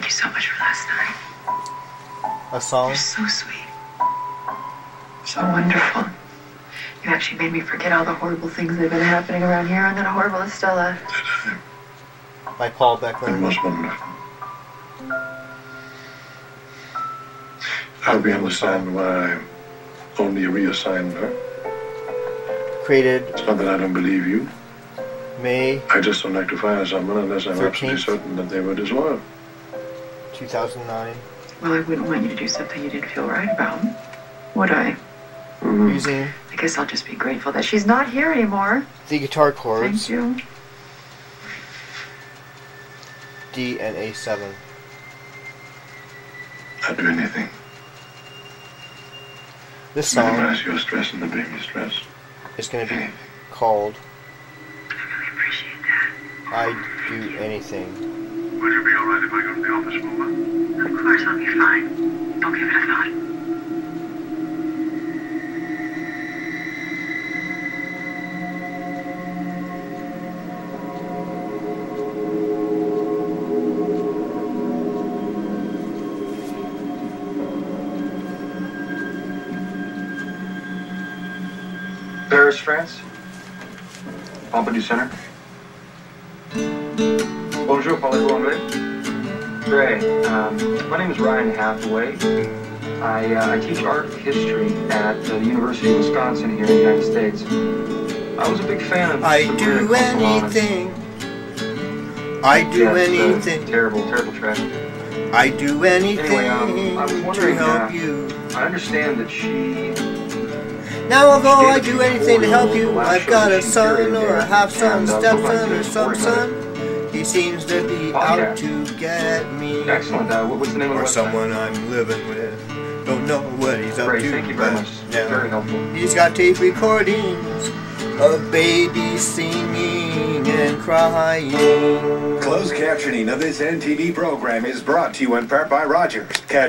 Thank you so much for last night. A song? You're so sweet. So wonderful. You actually made me forget all the horrible things that have been happening around here and then a horrible Estella. By Paul It Beckman. was wonderful. I hope you understand why I only reassigned her. Created It's not that I don't believe you. May I just don't like to fire someone unless I'm 13th. absolutely certain that they were disloyal. 2009. Well, I wouldn't want you to do something you didn't feel right about. Would I? Mm. Using I guess I'll just be grateful that she's not here anymore. the guitar chords. Thank chords you. D and A7. I'd do anything. This song Minimize your stress and the baby's stress. It's going to be Anything. called I really appreciate that. I'd Do Anything. Would you be alright if I go to the office, Wilma? Of course, I'll be fine. I'll give it a thought. Paris, France. Pompidou Center. Bonjour, parlez-vous anglais? Great. Um, my name is Ryan Hathaway. I, uh, I teach art history at the University of Wisconsin here in the United States. I was a big fan of I do anything. I do Yeah, uh, anything. terrible, terrible trash. I do anything Anyway, um, I was to wondering, help uh, you. I understand that she Now, although I do anything to help you, I've got a son or a half son, uh, stepson, or some son. He seems to be out Podcast. to get me. excellent. Uh, what- what's the name of the Or website? someone I'm living with. Don't know what he's up Great, to. thank you very but much. now Very helpful. He's got tape recordings of babies singing and crying. Closed captioning of this NTV program is brought to you in part by Rogers. Catch